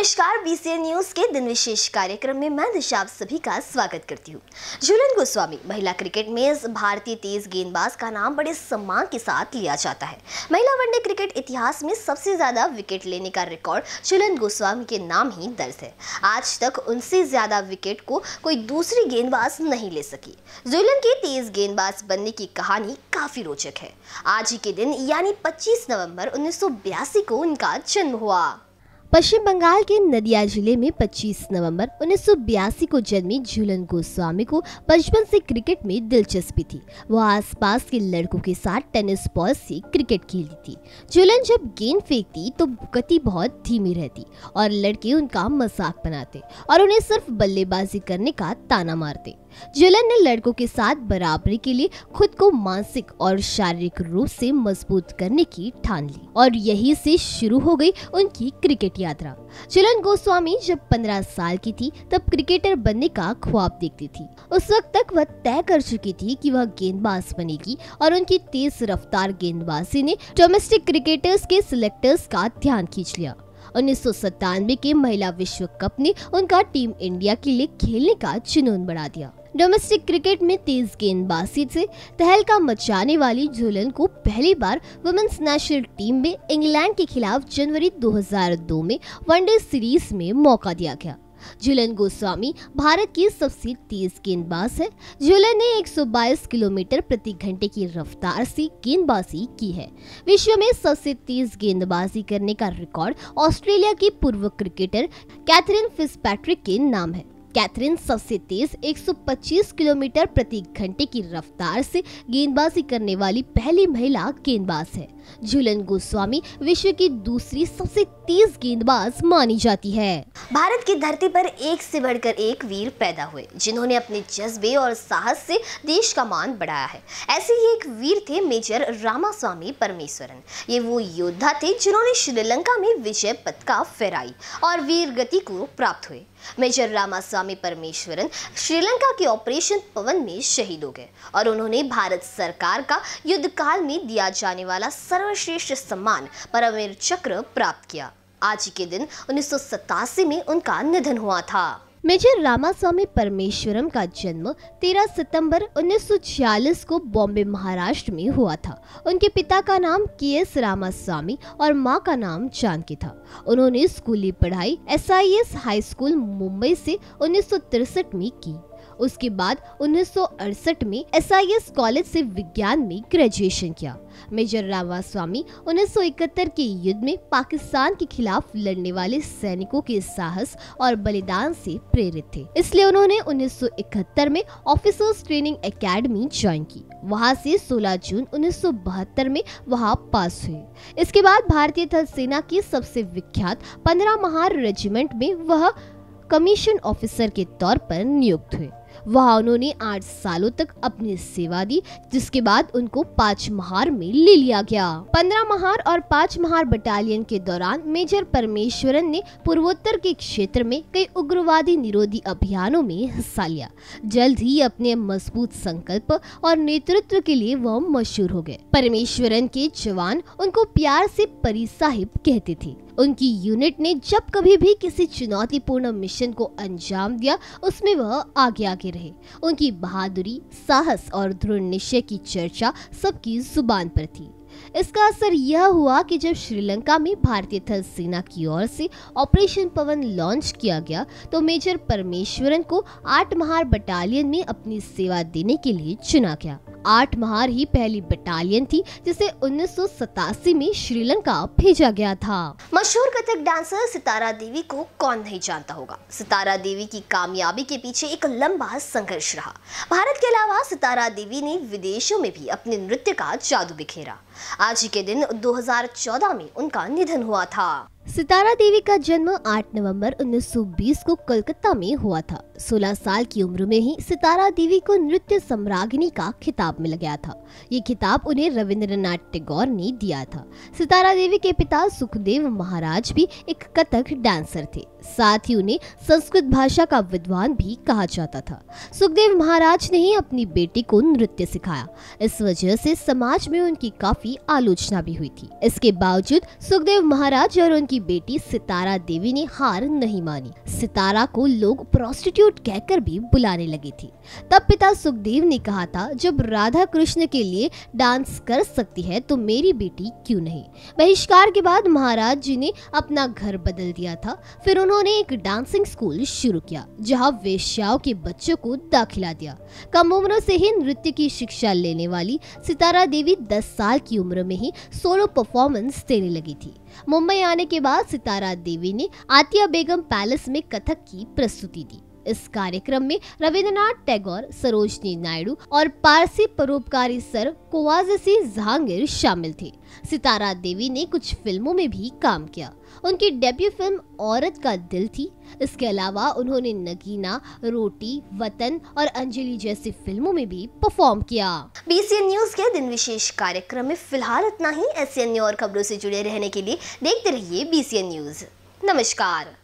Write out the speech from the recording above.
नमस्कार BCN news के दिन विशेष कार्यक्रम में मैं दिशा, आप सभी का स्वागत करती हूँ। झूलन गोस्वामी, महिला क्रिकेट में भारतीय तेज गेंदबाज का नाम बड़े सम्मान के साथ लिया जाता है। महिला वनडे क्रिकेट इतिहास में सबसे ज़्यादा विकेट लेने का रिकॉर्ड झूलन गोस्वामी के नाम ही दर्ज है। आज तक उनसे ज़्यादा विकेट को कोई दूसरी गेंदबाज नहीं ले सकी। झूलन के तेज गेंदबाज बनने की कहानी काफ़ी रोचक है। आज ही के दिन, यानी पच्चीस नवंबर उन्नीस सौ बयासी को उनका जन्म हुआ। पश्चिम बंगाल के नदिया ज़िले में 25 नवंबर 1982 को जन्मी झूलन गोस्वामी को बचपन से क्रिकेट में दिलचस्पी थी। वह आसपास के लड़कों के साथ टेनिस बॉल से क्रिकेट खेलती थी। झूलन जब गेंद फेंकती तो गति बहुत धीमी रहती और लड़के उनका मज़ाक बनाते और उन्हें सिर्फ़ बल्लेबाजी करने का ताना मारते। जुलन ने लड़कों के साथ बराबरी के लिए खुद को मानसिक और शारीरिक रूप से मज़बूत करने की ठान ली और यही से शुरू हो गई उनकी क्रिकेट यात्रा। जुलन गोस्वामी जब 15 साल की थी, तब क्रिकेटर बनने का ख्वाब देखती थी। उस वक्त तक वह तय कर चुकी थी कि वह गेंदबाज बनेगी और उनकी तेज रफ्तार गेंदबाजी ने डोमेस्टिक क्रिकेटर्स के सिलेक्टर्स का ध्यान खींच लिया। उन्नीस सौ सत्तानवे के महिला विश्व कप ने उनका टीम इंडिया के लिए खेलने का जुनून बढ़ा दिया। डोमेस्टिक क्रिकेट में तेज गेंदबाजी से तहलका मचाने वाली झूलन को पहली बार वुमेन्स नेशनल टीम में इंग्लैंड के खिलाफ जनवरी 2002 में वनडे सीरीज़ में मौका दिया गया। झूलन गोस्वामी भारत की सबसे तेज गेंदबाज है। झूलन ने 122 किलोमीटर प्रति घंटे की रफ्तार से गेंदबाजी की है। विश्व में सबसे तेज गेंदबाजी करने का रिकॉर्ड ऑस्ट्रेलिया की पूर्व क्रिकेटर कैथरीन फिसपैट्रिक के नाम है। कैथरीन सबसे तेज 125 किलोमीटर प्रति घंटे की रफ्तार से गेंदबाजी करने वाली पहली महिला गेंदबाज है। झूलन गोस्वामी विश्व की दूसरी सबसे तेज गेंदबाज मानी जाती है। भारत की धरती पर एक से बढ़कर एक वीर पैदा हुए, जिन्होंने अपने जज्बे और साहस से देश का मान बढ़ाया है। ऐसे ही एक वीर थे मेजर रामास्वामी परमेश्वरन। ये वो योद्धा थे जिन्होंने श्रीलंका में विजय पताका फहराई और वीर गति को प्राप्त हुए। मेजर रामास्वामी परमेश्वरन श्रीलंका के ऑपरेशन पवन में शहीद हो गए और उन्होंने भारत सरकार का युद्ध काल में दिया जाने वाला सर्वश्रेष्ठ सम्मान परमवीर चक्र प्राप्त किया। आज के दिन उन्नीस सौ सतासी में उनका निधन हुआ था। मेजर रामास्वामी परमेश्वरम का जन्म 13 सितंबर 1946 को बॉम्बे, महाराष्ट्र में हुआ था। उनके पिता का नाम के एस रामास्वामी और माँ का नाम जानकी था। उन्होंने स्कूली पढ़ाई एसआईएस हाई स्कूल मुंबई से उन्नीस में की। उसके बाद उन्नीस सौ अड़सठ में एस कॉलेज से विज्ञान में ग्रेजुएशन किया। मेजर रामास्वामी 1971 के युद्ध में पाकिस्तान के खिलाफ लड़ने वाले सैनिकों के साहस और बलिदान से प्रेरित थे। इसलिए उन्होंने 1971 में ऑफिसर्स ट्रेनिंग एकेडमी ज्वाइन की। वहाँ से 16 जून 1972 में वहाँ पास हुए। इसके बाद भारतीय थल सेना की सबसे विख्यात पंद्रह महार रेजिमेंट में वह कमीशन ऑफिसर के तौर पर नियुक्त हुए। वहाँ उन्होंने आठ सालों तक अपनी सेवा दी, जिसके बाद उनको पाँच महार में ले लिया गया। पंद्रह महार और पाँच महार बटालियन के दौरान मेजर परमेश्वरन ने पूर्वोत्तर के क्षेत्र में कई उग्रवादी निरोधी अभियानों में हिस्सा लिया। जल्द ही अपने मज़बूत संकल्प और नेतृत्व के लिए वह मशहूर हो गए। परमेश्वरन के जवान उनको प्यार से परी साहिब कहते थे। उनकी यूनिट ने जब कभी भी किसी चुनौतीपूर्ण मिशन को अंजाम दिया, उसमें वह आगे आगे रहे। उनकी बहादुरी, साहस और दृढ़ निश्चय की चर्चा सबकी ज़ुबान पर थी। इसका असर यह हुआ कि जब श्रीलंका में भारतीय थल सेना की ओर से ऑपरेशन पवन लॉन्च किया गया तो मेजर परमेश्वरन को आठ महार बटालियन में अपनी सेवा देने के लिए चुना गया। आठ महार ही पहली बटालियन थी, जिसे उन्नीस सौ सतासी में श्रीलंका भेजा गया था। मशहूर कथक डांसर सितारा देवी को कौन नहीं जानता होगा? सितारा देवी की कामयाबी के पीछे एक लंबा संघर्ष रहा। भारत के अलावा सितारा देवी ने विदेशों में भी अपने नृत्य का जादू बिखेरा। आज ही के दिन 2014 में उनका निधन हुआ था। सितारा देवी का जन्म 8 नवंबर 1920 को कोलकाता में हुआ था। 16 साल की उम्र में ही सितारा देवी को नृत्य सम्राज्ञी का खिताब मिल गया था। ये खिताब उन्हें रविंद्रनाथ टैगोर ने दिया था। सितारा देवी के पिता सुखदेव महाराज भी एक कथक डांसर थे। साथ ही उन्हें संस्कृत भाषा का विद्वान भी कहा जाता था। सुखदेव महाराज ने ही अपनी बेटी को नृत्य सिखाया। इस वजह से समाज में उनकी काफ़ी आलोचना भी हुई थी। इसके बावजूद सुखदेव महाराज और उनकी बेटी सितारा देवी ने हार नहीं मानी। सितारा को लोग प्रोस्टिट्यूट कहकर भी बुलाने लगी थी। तब पिता सुखदेव ने कहा था, जब राधा कृष्ण के लिए डांस कर सकती है तो मेरी बेटी क्यों नहीं? बहिष्कार के बाद महाराज जी ने अपना घर बदल दिया था। फिर एक डांसिंग स्कूल शुरू किया, जहाँ वेश्याओं के बच्चों को दाखिला दिया। कम उम्र से ही नृत्य की शिक्षा लेने वाली सितारा देवी 10 साल की उम्र में ही सोलो परफॉर्मेंस देने लगी थी। मुंबई आने के बाद सितारा देवी ने आतिया बेगम पैलेस में कथक की प्रस्तुति दी। इस कार्यक्रम में रविंद्रनाथ टैगोर, सरोजनी नायडू और पारसी परोपकारी सर कुवाजसी जहांगीर शामिल थे। सितारा देवी ने कुछ फ़िल्मों में भी काम किया। उनकी डेब्यू फ़िल्म औरत का दिल थी। इसके अलावा उन्होंने नगीना, रोटी, वतन और अंजलि जैसी फ़िल्मों में भी परफॉर्म किया। बीसीएन न्यूज़ के दिन विशेष कार्यक्रम में फ़िलहाल इतना ही। ऐसी अन्य और खबरों से जुड़े रहने के लिए देखते रहिए बीसीएन न्यूज़ नमस्कार।